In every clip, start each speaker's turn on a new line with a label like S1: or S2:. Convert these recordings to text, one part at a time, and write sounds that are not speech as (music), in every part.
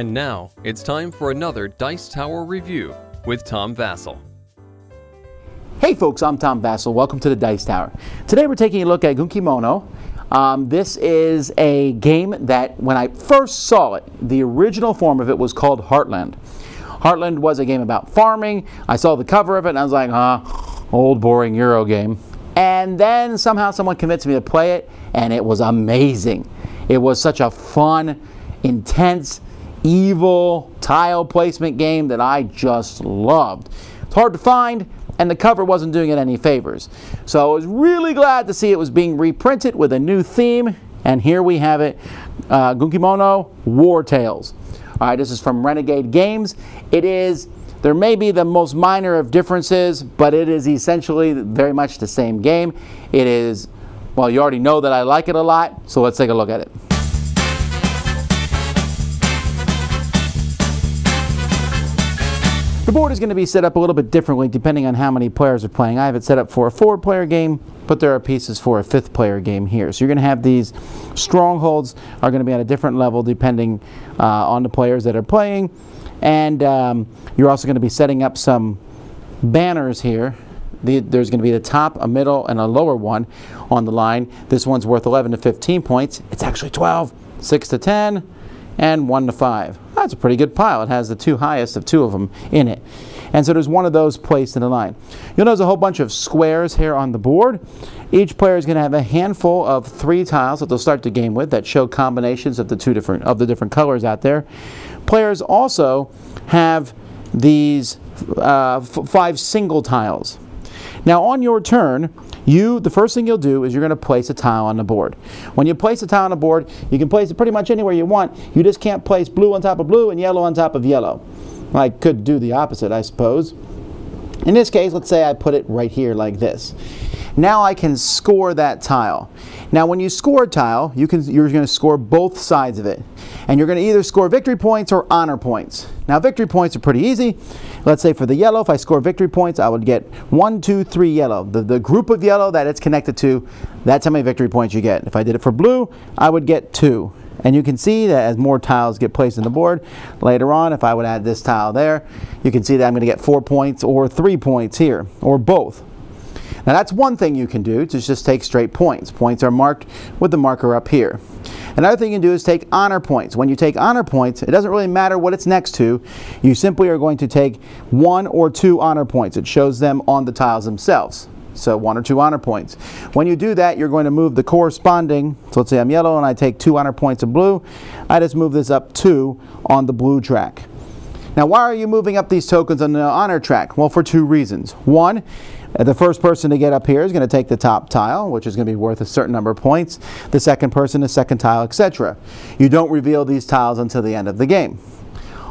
S1: And now it's time for another Dice Tower review with Tom Vasel.
S2: Hey folks, I'm Tom Vasel. Welcome to the Dice Tower. Today we're taking a look at Gunkimono. Um, this is a game that when I first saw it, the original form of it was called Heartland. Heartland was a game about farming. I saw the cover of it and I was like, huh, old boring Euro game. And then somehow someone convinced me to play it and it was amazing. It was such a fun, intense, evil tile placement game that I just loved. It's hard to find, and the cover wasn't doing it any favors. So I was really glad to see it was being reprinted with a new theme, and here we have it uh, Gunkimono War Tales. All right, this is from Renegade Games. It is, there may be the most minor of differences, but it is essentially very much the same game. It is, well, you already know that I like it a lot, so let's take a look at it. The board is going to be set up a little bit differently depending on how many players are playing. I have it set up for a four-player game, but there are pieces for a fifth-player game here. So you're going to have these strongholds are going to be at a different level depending uh, on the players that are playing. And um, you're also going to be setting up some banners here. The, there's going to be the top, a middle, and a lower one on the line. This one's worth 11 to 15 points. It's actually 12, 6 to 10, and 1 to 5. That's a pretty good pile. It has the two highest of two of them in it. And so there's one of those placed in a line. You'll notice a whole bunch of squares here on the board. Each player is going to have a handful of three tiles that they'll start the game with that show combinations of the two different of the different colors out there. Players also have these uh, five single tiles. Now on your turn, you, the first thing you'll do is you're going to place a tile on the board. When you place a tile on the board, you can place it pretty much anywhere you want. You just can't place blue on top of blue and yellow on top of yellow. I could do the opposite, I suppose. In this case, let's say I put it right here like this. Now I can score that tile. Now when you score a tile, you can, you're going to score both sides of it. And you're going to either score victory points or honor points. Now victory points are pretty easy. Let's say for the yellow, if I score victory points, I would get one, two, three yellow. The, the group of yellow that it's connected to, that's how many victory points you get. If I did it for blue, I would get two. And you can see that as more tiles get placed in the board, later on, if I would add this tile there, you can see that I'm going to get four points or three points here, or both. Now that's one thing you can do, to just take straight points. Points are marked with the marker up here. Another thing you can do is take honor points. When you take honor points, it doesn't really matter what it's next to. You simply are going to take one or two honor points. It shows them on the tiles themselves. So one or two honor points. When you do that, you're going to move the corresponding, so let's say I'm yellow and I take two honor points of blue. I just move this up two on the blue track. Now why are you moving up these tokens on the honor track? Well, for two reasons. One, uh, the first person to get up here is going to take the top tile, which is going to be worth a certain number of points. The second person, the second tile, etc. You don't reveal these tiles until the end of the game.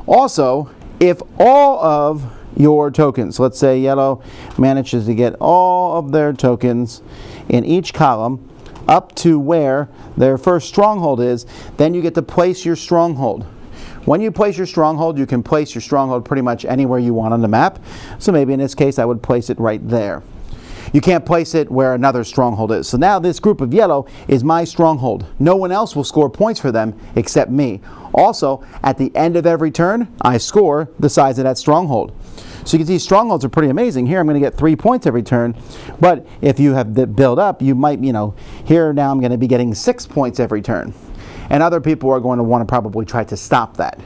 S2: Also, if all of your tokens, let's say yellow manages to get all of their tokens in each column up to where their first stronghold is, then you get to place your stronghold. When you place your stronghold, you can place your stronghold pretty much anywhere you want on the map. So maybe in this case, I would place it right there. You can't place it where another stronghold is. So now this group of yellow is my stronghold. No one else will score points for them except me. Also, at the end of every turn, I score the size of that stronghold. So you can see strongholds are pretty amazing. Here I'm going to get three points every turn, but if you have the build up, you might, you know, here now I'm going to be getting six points every turn and other people are going to want to probably try to stop that.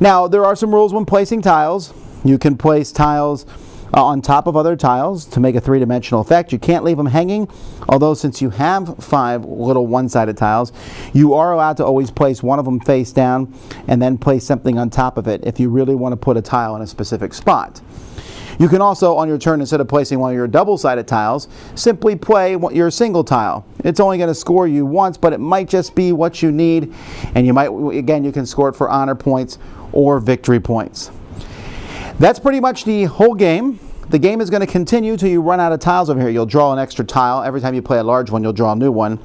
S2: Now, there are some rules when placing tiles. You can place tiles uh, on top of other tiles to make a three-dimensional effect. You can't leave them hanging, although since you have five little one-sided tiles, you are allowed to always place one of them face down and then place something on top of it if you really want to put a tile in a specific spot. You can also, on your turn, instead of placing one of your double-sided tiles, simply play your single tile. It's only going to score you once, but it might just be what you need, and you might, again, you can score it for honor points or victory points. That's pretty much the whole game. The game is going to continue till you run out of tiles over here. You'll draw an extra tile. Every time you play a large one, you'll draw a new one.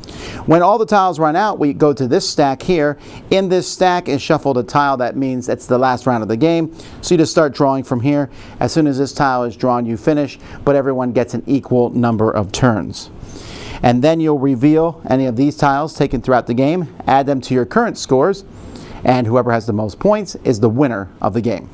S2: When all the tiles run out, we go to this stack here. In this stack is shuffled a tile. That means it's the last round of the game. So you just start drawing from here. As soon as this tile is drawn, you finish, but everyone gets an equal number of turns. And then you'll reveal any of these tiles taken throughout the game, add them to your current scores, and whoever has the most points is the winner of the game.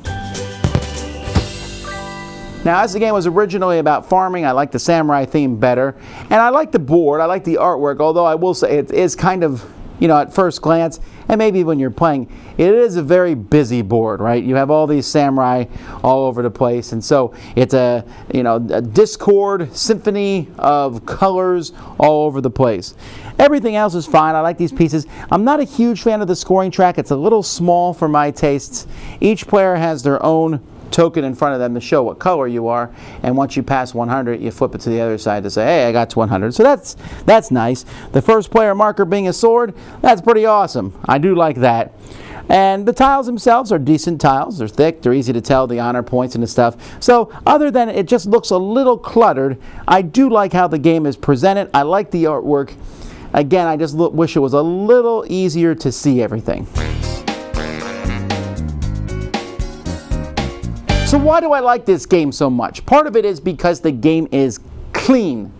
S2: Now, as the game was originally about farming, I like the samurai theme better, and I like the board, I like the artwork, although I will say it is kind of, you know, at first glance, and maybe when you're playing, it is a very busy board, right? You have all these samurai all over the place, and so it's a, you know, a discord symphony of colors all over the place. Everything else is fine. I like these pieces. I'm not a huge fan of the scoring track. It's a little small for my tastes. Each player has their own token in front of them to show what color you are. And once you pass 100, you flip it to the other side to say, hey, I got to 100. So that's, that's nice. The first player marker being a sword, that's pretty awesome. I do like that. And the tiles themselves are decent tiles. They're thick, they're easy to tell, the honor points and the stuff. So other than it just looks a little cluttered, I do like how the game is presented. I like the artwork. Again, I just wish it was a little easier to see everything. So why do I like this game so much? Part of it is because the game is clean.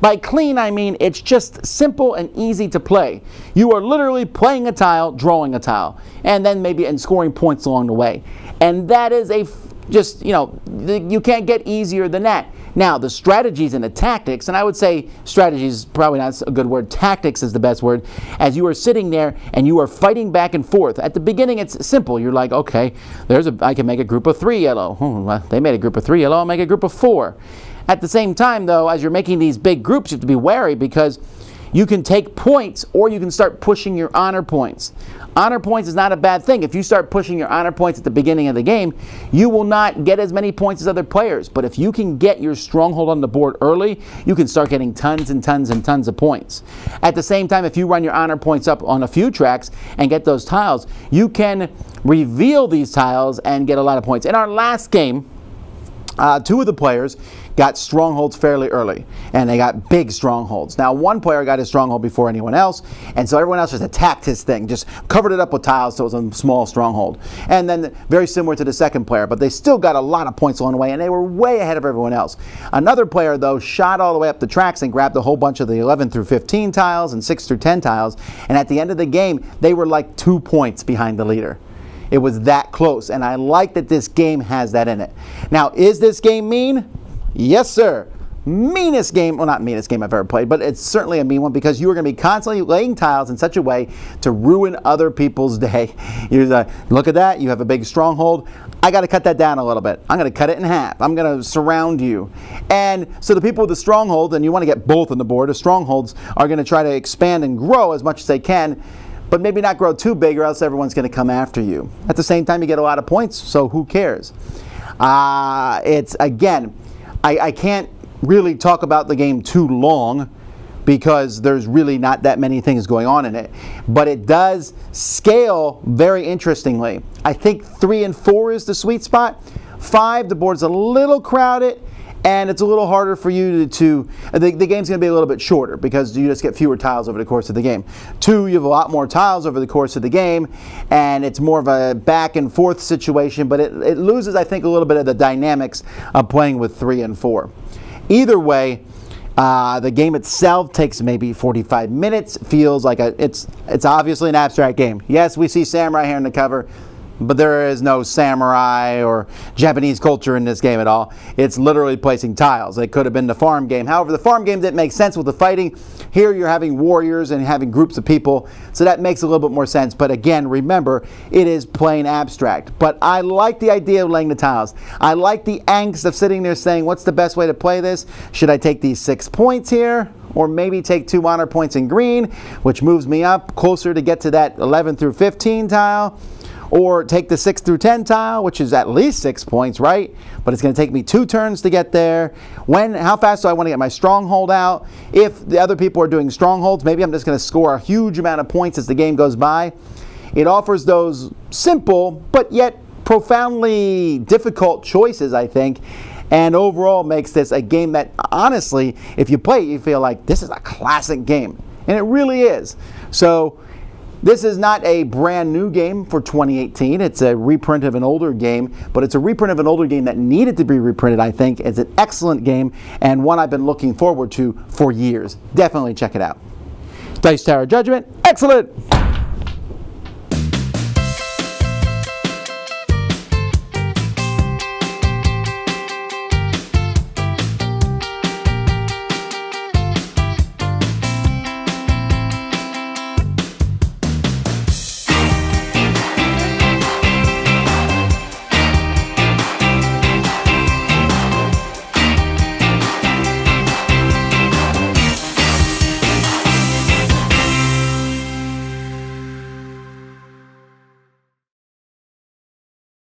S2: By clean, I mean it's just simple and easy to play. You are literally playing a tile, drawing a tile, and then maybe and scoring points along the way. And that is a just, you know, you can't get easier than that. Now, the strategies and the tactics, and I would say strategies probably not a good word, tactics is the best word, as you are sitting there and you are fighting back and forth. At the beginning, it's simple. You're like, okay, there's a, I can make a group of three yellow. Hmm, well, they made a group of three yellow, I'll make a group of four. At the same time, though, as you're making these big groups, you have to be wary because you can take points or you can start pushing your honor points. Honor points is not a bad thing. If you start pushing your honor points at the beginning of the game, you will not get as many points as other players. But if you can get your stronghold on the board early, you can start getting tons and tons and tons of points. At the same time, if you run your honor points up on a few tracks and get those tiles, you can reveal these tiles and get a lot of points. In our last game, uh, two of the players got strongholds fairly early, and they got big strongholds. Now, one player got his stronghold before anyone else, and so everyone else just attacked his thing, just covered it up with tiles so it was a small stronghold. And then very similar to the second player, but they still got a lot of points along the way, and they were way ahead of everyone else. Another player, though, shot all the way up the tracks and grabbed a whole bunch of the 11 through 15 tiles and 6 through 10 tiles, and at the end of the game, they were like two points behind the leader. It was that close, and I like that this game has that in it. Now, is this game mean? Yes, sir. Meanest game, well, not meanest game I've ever played, but it's certainly a mean one because you are going to be constantly laying tiles in such a way to ruin other people's (laughs) day. You're like, look at that, you have a big stronghold. I got to cut that down a little bit. I'm going to cut it in half. I'm going to surround you. And so the people with the stronghold, and you want to get both on the board, the strongholds are going to try to expand and grow as much as they can but maybe not grow too big or else everyone's going to come after you. At the same time, you get a lot of points, so who cares? Uh, it's, again, I, I can't really talk about the game too long because there's really not that many things going on in it. But it does scale very interestingly. I think three and four is the sweet spot. Five, the board's a little crowded and it's a little harder for you to, to the, the, game's going to be a little bit shorter because you just get fewer tiles over the course of the game. Two, you have a lot more tiles over the course of the game, and it's more of a back and forth situation, but it, it loses, I think, a little bit of the dynamics of playing with three and four. Either way, uh, the game itself takes maybe 45 minutes. Feels like a, it's it's obviously an abstract game. Yes, we see samurai here in the cover but there is no samurai or Japanese culture in this game at all. It's literally placing tiles. It could have been the farm game. However, the farm game didn't make sense with the fighting. Here you're having warriors and having groups of people, so that makes a little bit more sense. But again, remember, it is plain abstract. But I like the idea of laying the tiles. I like the angst of sitting there saying, what's the best way to play this? Should I take these six points here? Or maybe take two honor points in green, which moves me up closer to get to that 11 through 15 tile or take the 6 through 10 tile, which is at least 6 points, right? But it's going to take me two turns to get there. When, how fast do I want to get my stronghold out? If the other people are doing strongholds, maybe I'm just going to score a huge amount of points as the game goes by. It offers those simple, but yet profoundly difficult choices, I think and overall makes this a game that honestly if you play it you feel like this is a classic game and it really is so this is not a brand new game for 2018. It's a reprint of an older game, but it's a reprint of an older game that needed to be reprinted, I think. It's an excellent game and one I've been looking forward to for years. Definitely check it out. Dice Tower Judgment, excellent!